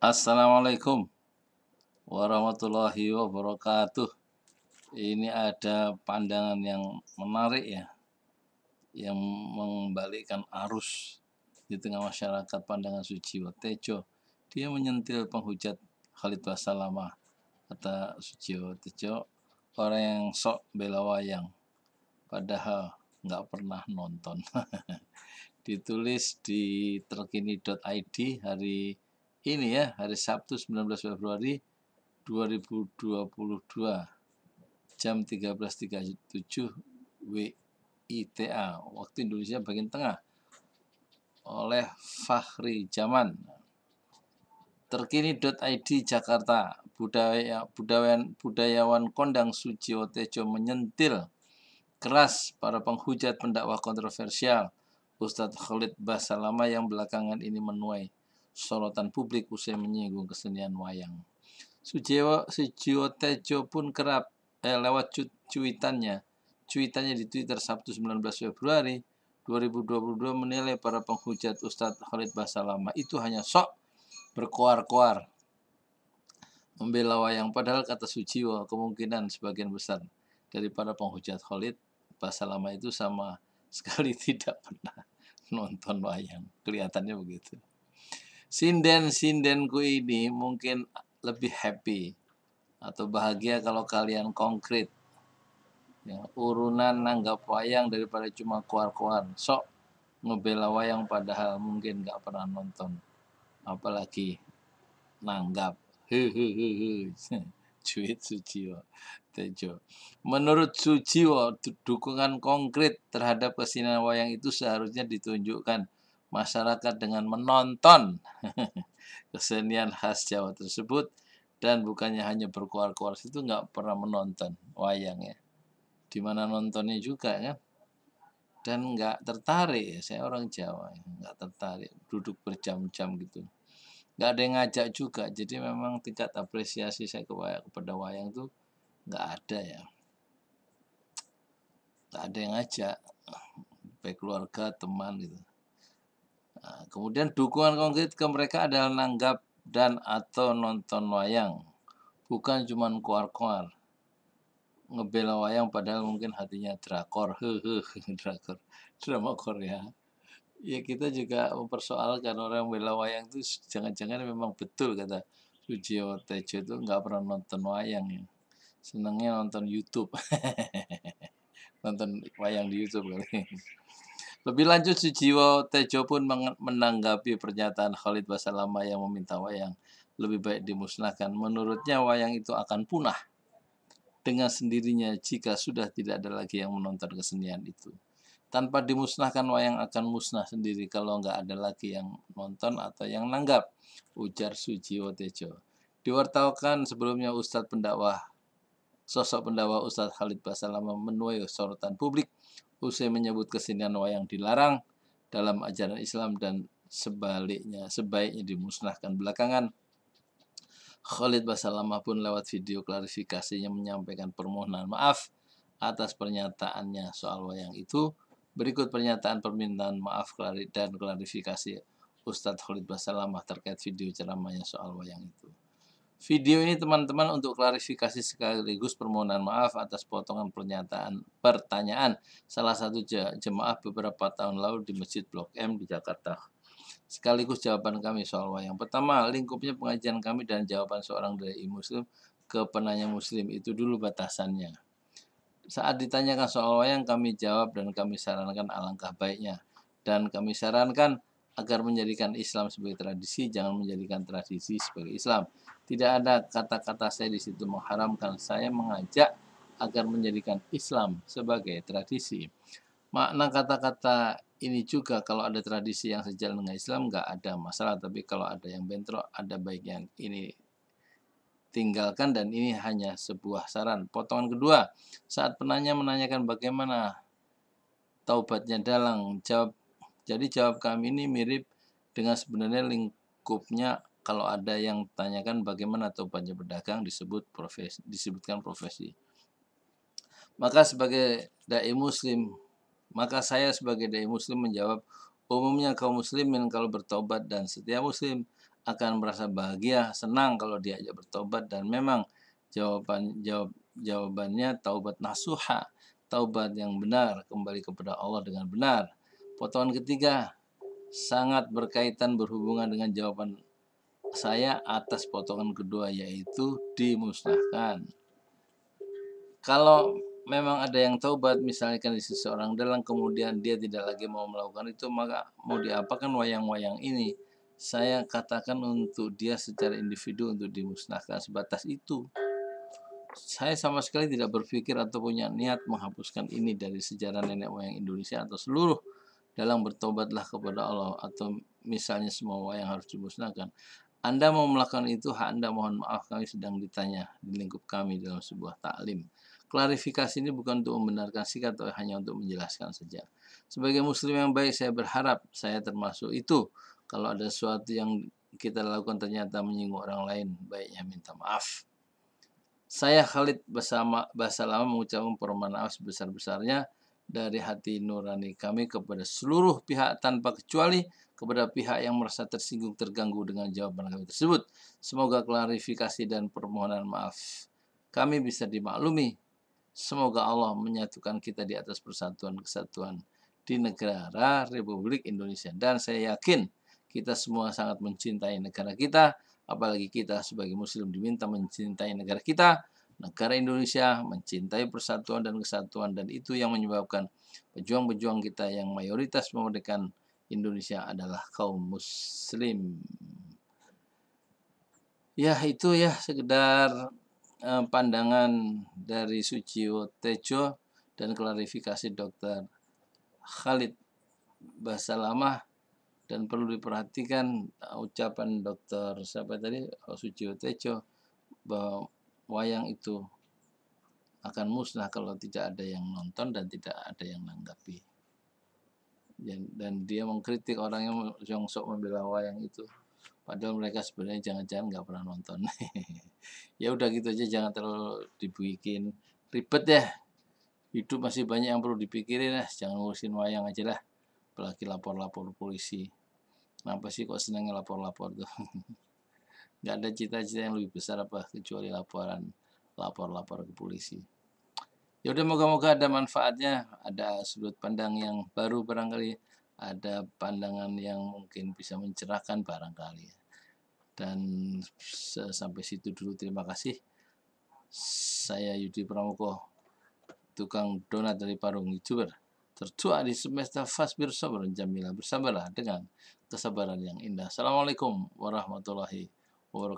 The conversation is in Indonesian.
Assalamualaikum warahmatullahi wabarakatuh. Ini ada pandangan yang menarik ya, yang membalikkan arus di tengah masyarakat pandangan suci Tejo. Dia menyentil penghujat Khalid Basalamah kata Suciwo Tejo orang yang sok bela wayang padahal nggak pernah nonton ditulis di terkini.id hari ini ya hari Sabtu 19 Februari 2022 jam 13.37 WITA waktu Indonesia bagian tengah oleh Fahri Zaman terkini.id Jakarta budaya budayawan budayawan kondang Suci Tejo menyentil keras para penghujat pendakwah kontroversial Ustadz Khalid Basalama yang belakangan ini menuai sorotan publik usai menyinggung kesenian wayang. Sujiwo, Sujiwo Tejo pun kerap eh, lewat cuitannya, cuitannya di Twitter Sabtu 19 Februari 2022 menilai para penghujat Ustadz Khalid Basalama itu hanya sok berkoar-koar membela wayang padahal kata Sujiwo kemungkinan sebagian besar dari para penghujat Khalid Basalama itu sama sekali tidak pernah nonton wayang. Kelihatannya begitu sinden-sindenku ini mungkin lebih happy atau bahagia kalau kalian konkret. Ya, urunan nanggap wayang daripada cuma kuar-kuar sok ngebela wayang padahal mungkin nggak pernah nonton. Apalagi nanggap. Hehehe cuit Suciwo. Tejo. Menurut Suciwo dukungan konkret terhadap kesenian wayang itu seharusnya ditunjukkan masyarakat dengan menonton kesenian khas Jawa tersebut dan bukannya hanya berkuar-kuar itu nggak pernah menonton wayang ya. Di mana nontonnya juga ya dan nggak tertarik ya saya orang Jawa ya. nggak tertarik duduk berjam-jam gitu. Nggak ada yang ngajak juga jadi memang tingkat apresiasi saya kepada wayang itu nggak ada ya. Nggak ada yang ngajak baik keluarga teman gitu Nah, kemudian dukungan konkret ke mereka adalah nanggap dan atau nonton wayang. Bukan cuma kuar-kuar. Ngebela wayang padahal mungkin hatinya drakor. Hehe, drakor. Drama Korea. Ya kita juga mempersoalkan orang bela wayang itu jangan-jangan memang betul kata Sujiwo Tejo itu nggak pernah nonton wayang ya. Senangnya nonton YouTube. nonton wayang di YouTube kali. Lebih lanjut Sujiwo Tejo pun menanggapi pernyataan Khalid Basalama yang meminta wayang lebih baik dimusnahkan. Menurutnya wayang itu akan punah dengan sendirinya jika sudah tidak ada lagi yang menonton kesenian itu. Tanpa dimusnahkan wayang akan musnah sendiri kalau nggak ada lagi yang nonton atau yang nanggap, ujar Sujiwo Tejo. Diwartakan sebelumnya Ustadz pendakwah sosok pendakwah Ustadz Khalid Basalama menuai sorotan publik usai menyebut kesenian wayang dilarang dalam ajaran Islam dan sebaliknya sebaiknya dimusnahkan belakangan. Khalid Basalamah pun lewat video klarifikasinya menyampaikan permohonan maaf atas pernyataannya soal wayang itu. Berikut pernyataan permintaan maaf dan klarifikasi Ustadz Khalid Basalamah terkait video ceramahnya soal wayang itu Video ini teman-teman untuk klarifikasi sekaligus permohonan maaf atas potongan pernyataan pertanyaan salah satu jemaah beberapa tahun lalu di Masjid Blok M di Jakarta. Sekaligus jawaban kami soal wayang. Pertama, lingkupnya pengajian kami dan jawaban seorang dari muslim ke penanya muslim itu dulu batasannya. Saat ditanyakan soal wayang kami jawab dan kami sarankan alangkah baiknya. Dan kami sarankan agar menjadikan Islam sebagai tradisi, jangan menjadikan tradisi sebagai Islam. Tidak ada kata-kata saya di situ mengharamkan. Saya mengajak agar menjadikan Islam sebagai tradisi. Makna kata-kata ini juga kalau ada tradisi yang sejalan dengan Islam nggak ada masalah. Tapi kalau ada yang bentrok, ada baik yang ini tinggalkan dan ini hanya sebuah saran. Potongan kedua, saat penanya menanyakan bagaimana taubatnya dalang, jawab jadi jawab kami ini mirip dengan sebenarnya lingkupnya kalau ada yang tanyakan bagaimana tobatnya berdagang disebut profesi disebutkan profesi maka sebagai dai muslim maka saya sebagai dai muslim menjawab umumnya kaum muslimin kalau bertobat dan setiap muslim akan merasa bahagia, senang kalau diajak bertobat dan memang jawaban jawab jawabannya taubat nasuha, taubat yang benar, kembali kepada Allah dengan benar. Potongan ketiga sangat berkaitan berhubungan dengan jawaban saya atas potongan kedua yaitu dimusnahkan. Kalau memang ada yang taubat misalkan di seseorang dalam kemudian dia tidak lagi mau melakukan itu maka mau diapakan wayang-wayang ini saya katakan untuk dia secara individu untuk dimusnahkan sebatas itu saya sama sekali tidak berpikir atau punya niat menghapuskan ini dari sejarah nenek moyang Indonesia atau seluruh dalam bertobatlah kepada Allah atau misalnya semua wayang harus dimusnahkan. Anda mau melakukan itu, hak Anda mohon maaf kami sedang ditanya di lingkup kami dalam sebuah taklim. Klarifikasi ini bukan untuk membenarkan sikap atau hanya untuk menjelaskan saja. Sebagai muslim yang baik, saya berharap saya termasuk itu. Kalau ada sesuatu yang kita lakukan ternyata menyinggung orang lain, baiknya minta maaf. Saya Khalid bersama lama mengucapkan permohonan maaf sebesar-besarnya dari hati nurani kami kepada seluruh pihak tanpa kecuali kepada pihak yang merasa tersinggung terganggu dengan jawaban kami tersebut. Semoga klarifikasi dan permohonan maaf kami bisa dimaklumi. Semoga Allah menyatukan kita di atas persatuan kesatuan di negara Republik Indonesia. Dan saya yakin kita semua sangat mencintai negara kita, apalagi kita sebagai muslim diminta mencintai negara kita, negara Indonesia, mencintai persatuan dan kesatuan dan itu yang menyebabkan pejuang-pejuang kita yang mayoritas memerdekakan Indonesia adalah kaum muslim. Ya itu ya sekedar eh, pandangan dari Suciwo Tejo dan klarifikasi dokter Khalid bahasa lama dan perlu diperhatikan uh, ucapan dokter siapa tadi oh, Suciyo Tejo bahwa wayang itu akan musnah kalau tidak ada yang nonton dan tidak ada yang menanggapi. Dan, dia mengkritik orang yang yang sok membela wayang itu. Padahal mereka sebenarnya jangan-jangan nggak pernah nonton. Ya udah gitu aja jangan terlalu dibikin ribet ya. Hidup masih banyak yang perlu dipikirin ya. Jangan ngurusin wayang aja lah. Apalagi lapor-lapor polisi. Kenapa sih kok senangnya lapor-lapor tuh? Gak ada cita-cita yang lebih besar apa kecuali laporan lapor-lapor ke polisi. Ya udah moga-moga ada manfaatnya, ada sudut pandang yang baru barangkali, ada pandangan yang mungkin bisa mencerahkan barangkali. Dan sampai situ dulu terima kasih. Saya Yudi Pramoko, tukang donat dari Parung YouTuber tertua di semesta fasbir sabar jamila bersabarlah dengan kesabaran yang indah. Assalamualaikum warahmatullahi wabarakatuh. little